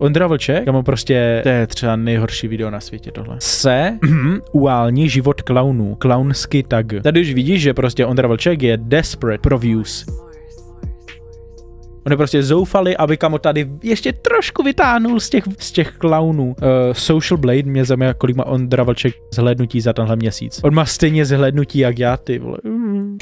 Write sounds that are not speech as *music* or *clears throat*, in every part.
Ondra Vlček, kamo prostě, to je třeba nejhorší video na světě tohle. Se *clears throat* uální život klaunů, klaunsky tag. Tady už vidíš, že prostě Ondra Vlček je desperate pro views. On je prostě zoufali, aby kamo tady ještě trošku vytáhnul z těch, z těch klaunů. Uh, Social Blade mě zajímá, kolik má Ondra Vlček zhlédnutí za tenhle měsíc. On má stejně zhlédnutí jak já, ty vole.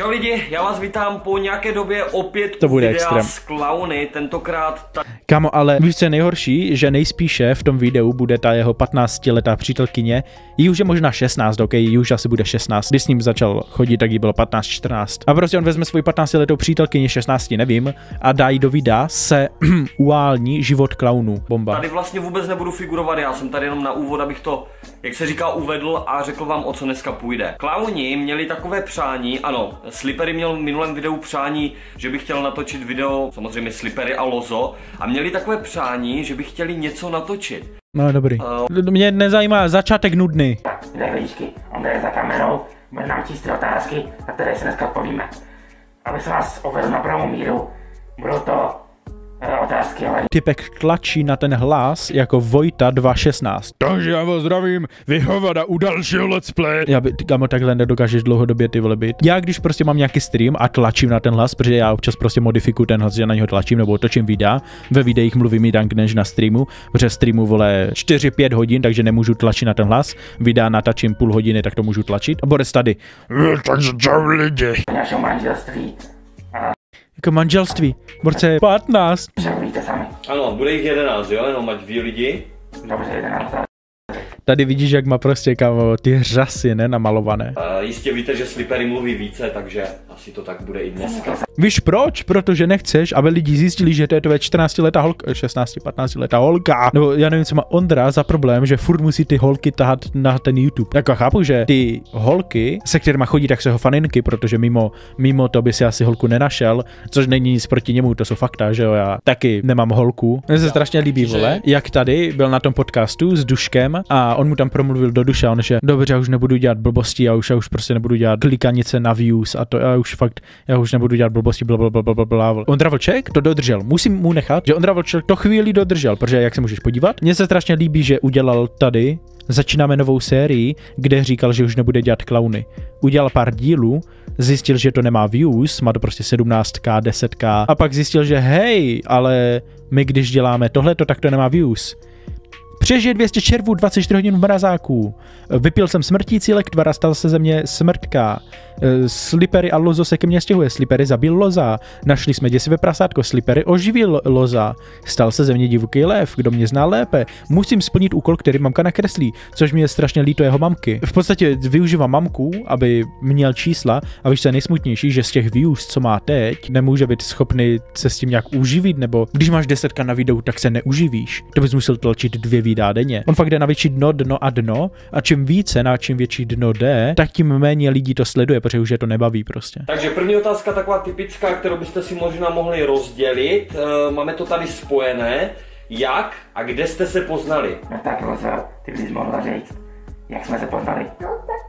Čau lidi, já vás vítám po nějaké době opět To bude videa extrém. s klauny, tentokrát tak Kamo, ale víš, co je nejhorší, že nejspíše v tom videu bude ta jeho 15-letá přítelkyně, jí už je možná 16, ok, jí už asi bude 16. Když s ním začal chodit, tak jí bylo 15-14. A prostě on vezme svoji 15-letou přítelkyni, 16, nevím, a dá jí do videa se *clears throat* uální život klaunů. Bomba. tady vlastně vůbec nebudu figurovat, já jsem tady jenom na úvod, abych to, jak se říká, uvedl a řekl vám, o co dneska půjde. Klauni měli takové přání, ano, Slippery měl v minulém videu přání, že by chtěl natočit video, samozřejmě Slippery a Lozo, a měli takové přání, že by chtěli něco natočit. No dobrý. Mě nezajímá začátek nudný. Dvě líčky, on jde za kamerou, bude nám číst ty otázky, na které si dneska odpovíme. Aby se vás uvedl na pravou míru, budou to otázky, ale Typek tlačí na ten hlas jako Vojta 2.16. Takže já vás zdravím, vyhovada u dalšího let's play. Já by, kamo, takhle nedokážeš dlouhodobě ty vole být. Já když prostě mám nějaký stream a tlačím na ten hlas, protože já občas prostě modifikuju ten hlas, že na něho tlačím nebo točím videa, ve videích mluvím jinak než na streamu, protože streamu vole 4-5 hodin, takže nemůžu tlačit na ten hlas, videa natáčím půl hodiny, tak to můžu tlačit. A Boris tady. Takže čau lidi. našeho manželství, Jako manželství. Borce je 15. že víte sami. Ano, bude jich 11, jo, jenom ať ví lidi. Dobře, jedenáct. Tady vidíš, jak má prostě kamo, ty řasy nenamalované. Uh, jistě víte, že Slippery mluví více, takže asi to tak bude i dneska. Víš proč? Protože nechceš, aby lidi zjistili, že to je tvoje 14 letá holka, 16, 15 letá holka. Nebo já nevím, co má Ondra za problém, že furt musí ty holky tahat na ten YouTube. Jako chápu, že ty holky, se kterými chodí, tak jsou jeho faninky, protože mimo, mimo to by si asi holku nenašel, což není nic proti němu, to jsou fakta, že jo, já taky nemám holku. Mně se strašně líbí, vole, jak tady byl na tom podcastu s Duškem a on mu tam promluvil do duše, on že dobře, já už nebudu dělat blbosti, já už, já už prostě nebudu dělat klikanice na views a to já už fakt, já už nebudu dělat blbosti, bla, bla, bla, bla, bla, bla. Ondra Vlček to dodržel. Musím mu nechat, že Ondra Vlček to chvíli dodržel, protože jak se můžeš podívat, mně se strašně líbí, že udělal tady Začínáme novou sérii, kde říkal, že už nebude dělat klauny. Udělal pár dílů, zjistil, že to nemá views, má to prostě 17k, 10k a pak zjistil, že hej, ale my když děláme tohleto, tak to nemá views. Přežije 200 červů 24 hodin v mrazáku. Vypil jsem smrtící lektvara, stal se ze mě smrtka. Eh, Slipery a Lozo se ke mně stěhuje. Slipery zabil Loza. Našli jsme děsivé prasátko. Slipery oživil Loza. Stal se ze mě divoký lev. Kdo mě zná lépe? Musím splnit úkol, který mamka nakreslí, což mi je strašně líto jeho mamky. V podstatě využívám mamku, aby měl čísla a víš, co je nejsmutnější, že z těch views, co má teď, nemůže být schopný se s tím nějak uživit, nebo když máš 10 na videu, tak se neuživíš. To bys musel tlačit dvě videa denně. On fakt jde na větší dno, dno a dno a čím více na čím větší dno jde, tak tím méně lidí to sleduje, protože už je to nebaví prostě. Takže první otázka taková typická, kterou byste si možná mohli rozdělit. Eh, Máme to tady spojené. Jak a kde jste se poznali? No tak Lozo, ty bys mohla říct, jak jsme se poznali. No tak,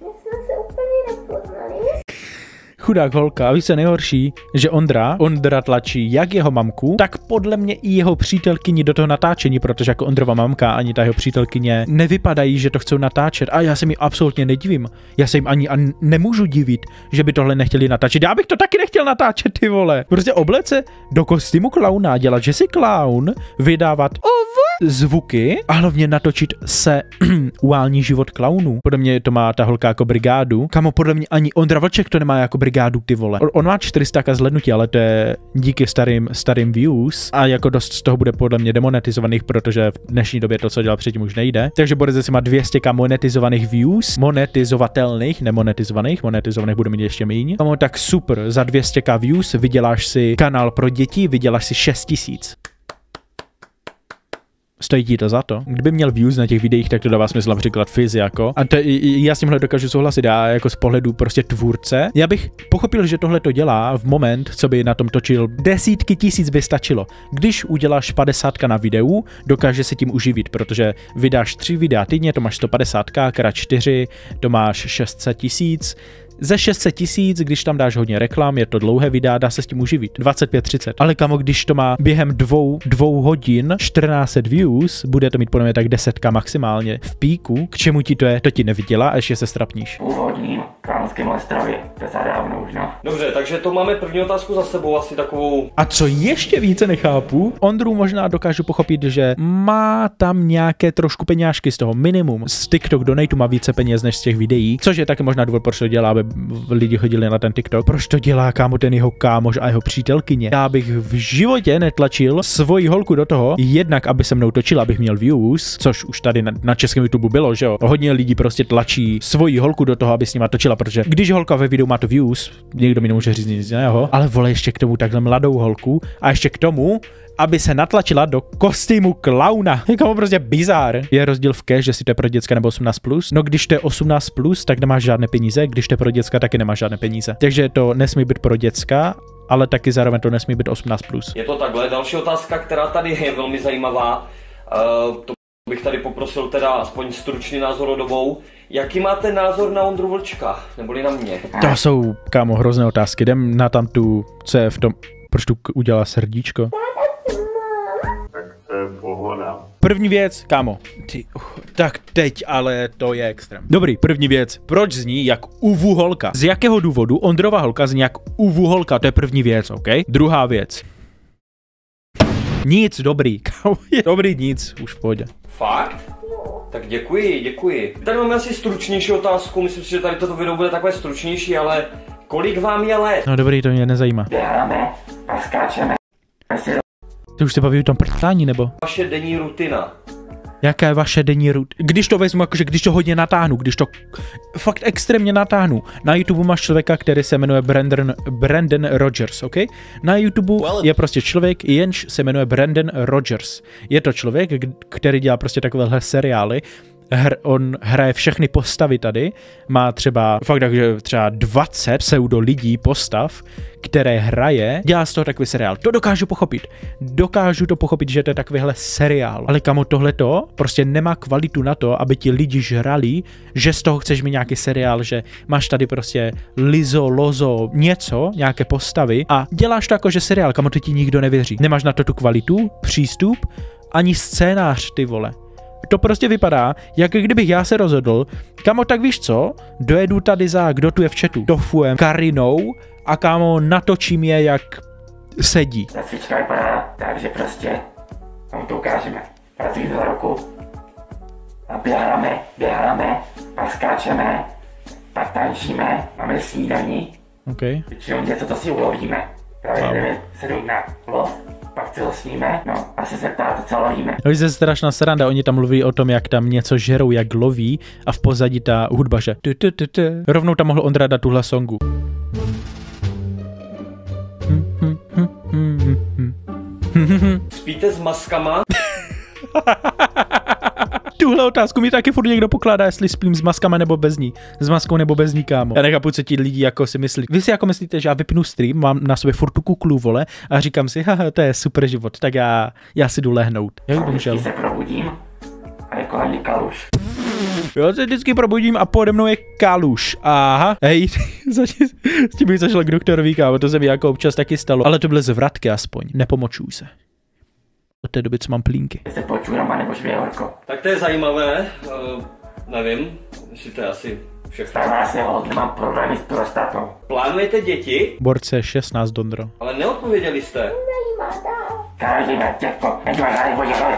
my jsme se úplně nepoznali. Chudák holka, a víš je nejhorší, že Ondra, Ondra tlačí jak jeho mamku, tak podle mě i jeho přítelkyni do toho natáčení, protože jako Ondrova mamka ani ta jeho přítelkyně nevypadají, že to chcou natáčet a já se mi absolutně nedivím. Já se jim ani, ani nemůžu divit, že by tohle nechtěli natáčet. Já bych to taky nechtěl natáčet, ty vole. Prostě oblece do kostýmu klauna, dělat, že si clown, vydávat zvuky a hlavně natočit se *clears throat* uální život klaunů. Podle mě to má ta holka jako brigádu. Kamo, podle mě ani Ondra Vlček to nemá jako brigádu, ty vole. On, má 400 zhlednutí, ale to je díky starým, starým views a jako dost z toho bude podle mě demonetizovaných, protože v dnešní době to, co dělal předtím, už nejde. Takže Boris si má 200k monetizovaných views, monetizovatelných, nemonetizovaných, monetizovaných bude mít ještě méně. Kamo, tak super, za 200k views vyděláš si kanál pro děti, vyděláš si 6000. Stojí ti to za to? Kdyby měl views na těch videích, tak to dává smysl například Fizz jako. A to, já s tímhle dokážu souhlasit, já jako z pohledu prostě tvůrce. Já bych pochopil, že tohle to dělá v moment, co by na tom točil desítky tisíc by stačilo. Když uděláš 50 na videu, dokáže se tím uživit, protože vydáš 3 videa týdně, to máš 150 krát 4, to máš 600 tisíc, ze 600 tisíc, když tam dáš hodně reklam, je to dlouhé videa, dá se s tím uživit. 25-30. Ale kamo, když to má během dvou, dvou hodin 1400 views, bude to mít podle mě tak 10 maximálně v píku, k čemu ti to je, to ti nevydělá a ještě se strapníš. Původním klámském ostrově. To je dávno už, no. Dobře, takže to máme první otázku za sebou, asi takovou A co ještě více nechápu, Ondru možná dokážu pochopit, že má tam nějaké trošku peňážky z toho minimum. Z TikTok Donatu má více peněz než z těch videí, což je taky možná důvod, proč to dělá, aby lidi chodili na ten TikTok. Proč to dělá kámo ten jeho kámoš a jeho přítelkyně? Já bych v životě netlačil svoji holku do toho, jednak aby se mnou točila, abych měl views, což už tady na, na českém YouTube bylo, že jo. Hodně lidí prostě tlačí svoji holku do toho, aby s nima točila, protože když holka ve videu má to views, někdo mi nemůže říct nic jiného, ale vole ještě k tomu takhle mladou holku a ještě k tomu, aby se natlačila do kostýmu klauna. Je to prostě bizár. Je rozdíl v cash, že si to je pro děcka nebo 18+. Plus. No když to je 18+, plus, tak nemáš žádné peníze, když to je pro děcka, taky nemáš žádné peníze. Takže to nesmí být pro děcka, ale taky zároveň to nesmí být 18+. Plus. Je to takhle. Další otázka, která tady je velmi zajímavá, uh, to bych tady poprosil teda aspoň stručný názor rodovou. Jaký máte názor na Ondru Vlčka, neboli na mě? To jsou, kámo, hrozné otázky. Jdem na tam tu, co je v tom, proč tu udělala srdíčko? Pohoda. První věc, kámo. Ty, uh, tak teď, ale to je extrém. Dobrý, první věc. Proč zní jak uvu holka? Z jakého důvodu Ondrova holka zní jak uvu holka? To je první věc, OK? Druhá věc. Nic, dobrý, *laughs* kámo, je dobrý, nic, už pohodě. Fakt? Tak děkuji, děkuji. Tady máme asi stručnější otázku, myslím si, že tady toto video bude takové stručnější, ale kolik vám je let? No dobrý, to mě nezajímá. Běháme, pak skáčeme. Ty už se baví o tom prtání, nebo? Vaše denní rutina. Jaká je vaše denní rut? Když to vezmu, jakože když to hodně natáhnu, když to fakt extrémně natáhnu. Na YouTube máš člověka, který se jmenuje Brandon, Brandon Rogers, OK? Na YouTube je prostě člověk, jenž se jmenuje Brandon Rogers. Je to člověk, který dělá prostě takovéhle seriály, Hr, on hraje všechny postavy tady, má třeba fakt takže třeba 20 pseudo lidí postav, které hraje, dělá z toho takový seriál. To dokážu pochopit. Dokážu to pochopit, že to je takovýhle seriál. Ale kamo tohle to prostě nemá kvalitu na to, aby ti lidi žrali, že z toho chceš mít nějaký seriál, že máš tady prostě Lizo, Lozo, něco, nějaké postavy a děláš to jako, že seriál, kamo to ti nikdo nevěří. Nemáš na to tu kvalitu, přístup, ani scénář, ty vole. To prostě vypadá, jak kdybych já se rozhodl, kamo, tak víš co, dojedu tady za, kdo tu je v chatu, Tofuem, Karinou a kámo, natočím je, jak sedí. Ta cvička vypadá tak, že prostě vám to ukážeme. Pracuji za ruku a běháme, běháme, pak skáčeme, pak tančíme, máme snídaní, OK. většinou něco to si ulovíme. Právě Wow. 9, 7 na lov, pak si ho sníme, no, asi se ptáte, co lovíme. No, je strašná sranda, oni tam mluví o tom, jak tam něco žerou, jak loví a v pozadí ta hudba, že tu, tu, tu, tu. Rovnou tam mohl Ondra dát tuhle songu. Spíte s maskama? *laughs* Tuhle otázku mi taky furt někdo pokládá, jestli spím s maskama nebo bez ní. S maskou nebo bez ní, kámo. Já nechápu, co ti lidi jako si myslí. Vy si jako myslíte, že já vypnu stream, mám na sobě furt tu kuklu, vole, a říkám si, haha, to je super život, tak já, já si jdu lehnout. Já se probudím a je kolem kaluš. Já se vždycky probudím a pode mnou je kaluš. Aha, hej, *laughs* s tím bych zašel k doktorovi, kámo, to se mi jako občas taky stalo. Ale to byly zvratky aspoň, nepomočuj se. Od té doby, co mám plínky. Jestli počůrama nebo žvě horko. Tak to je zajímavé, uh, nevím, jestli to je asi všechno. Stává se hod, nemám problémy s prostatou. Plánujete děti? Borce 16 Dondro. Ale neodpověděli jste. Zajímá, dá. Každý na dětko, vodě roli.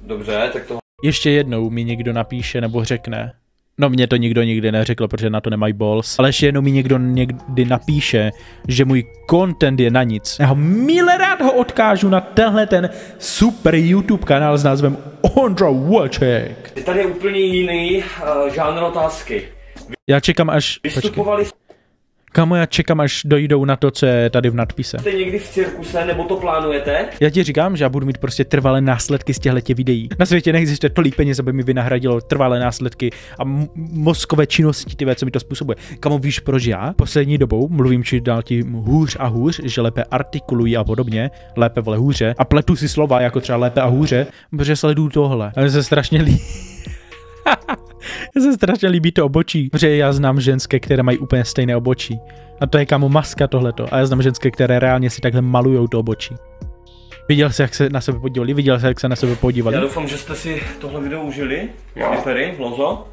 Dobře, tak to Ještě jednou mi někdo napíše nebo řekne, no mě to nikdo nikdy neřekl, protože na to nemají balls, ale ještě jednou mi někdo někdy napíše, že můj content je na nic. Já ho milé rád ho odkážu na tenhle ten super YouTube kanál s názvem Ondra Vlček. je tady úplně jiný uh, žánr otázky. Já čekám až, počkej, Vystupovali kamo já čekám až dojdou na to, co je tady v nadpise. jste někdy v cirkuse, nebo to plánujete? Já ti říkám, že já budu mít prostě trvalé následky z těchto videí. Na světě neexistuje tolik peněz, aby mi vynahradilo trvalé následky a mozkové činnosti, ty co mi to způsobuje. Kamo víš, proč já poslední dobou mluvím či dál tím hůř a hůř, že lépe artikuluji a podobně, lépe vole hůře a pletu si slova jako třeba lépe a hůře, protože sleduju tohle. A se strašně líbí. *laughs* Já se strašně líbí to obočí, protože já znám ženské, které mají úplně stejné obočí. A to je kamo maska tohleto. A já znám ženské, které reálně si takhle malujou to obočí. Viděl jsi, jak se na sebe podívali? Viděl jsi, jak se na sebe podívali? Já doufám, že jste si tohle video užili. Jo. Slipery, Lozo.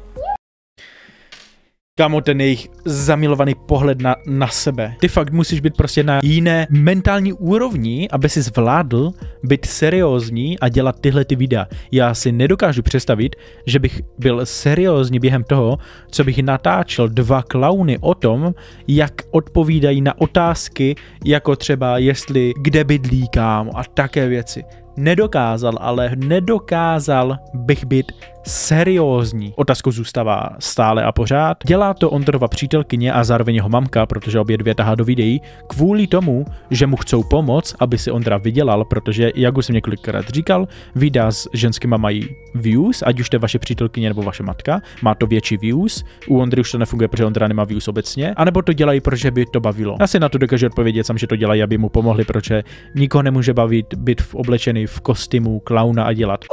Kámo, ten jejich zamilovaný pohled na, na sebe. Ty fakt musíš být prostě na jiné mentální úrovni, aby si zvládl být seriózní a dělat tyhle ty videa. Já si nedokážu představit, že bych byl seriózní během toho, co bych natáčel dva klauny o tom, jak odpovídají na otázky, jako třeba jestli kde bydlí kámo a také věci. Nedokázal, ale nedokázal bych být seriózní. Otázkou zůstává stále a pořád. Dělá to Ondrova přítelkyně a zároveň jeho mamka, protože obě dvě tahá do videí, kvůli tomu, že mu chcou pomoct, aby si Ondra vydělal, protože, jak už jsem několikrát říkal, videa s ženskýma mají views, ať už to je vaše přítelkyně nebo vaše matka, má to větší views. U Ondry už to nefunguje, protože Ondra nemá views obecně, anebo to dělají, protože by to bavilo. Já si na to dokážu odpovědět sám, že to dělají, aby mu pomohli, protože nikoho nemůže bavit být v oblečený v kostýmu klauna a dělat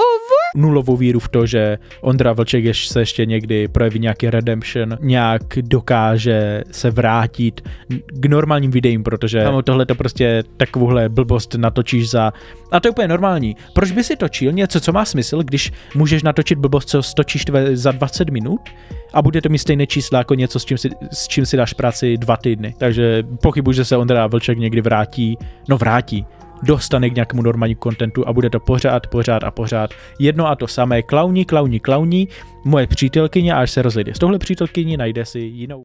nulovou víru v to, že Ondra Vlček ještě se ještě někdy projeví nějaký redemption, nějak dokáže se vrátit k normálním videím, protože tohle to prostě takovouhle blbost natočíš za... A to je úplně normální. Proč by si točil něco, co má smysl, když můžeš natočit blbost, co stočíš tve za 20 minut a bude to mít stejné čísla jako něco, s čím si, s čím si dáš práci dva týdny. Takže pochybuji, že se Ondra Vlček někdy vrátí, no vrátí, dostane k nějakému normálnímu kontentu a bude to pořád, pořád a pořád jedno a to samé. Klauní, klauní, klauní, moje přítelkyně, až se rozejde s tohle přítelkyní, najde si jinou.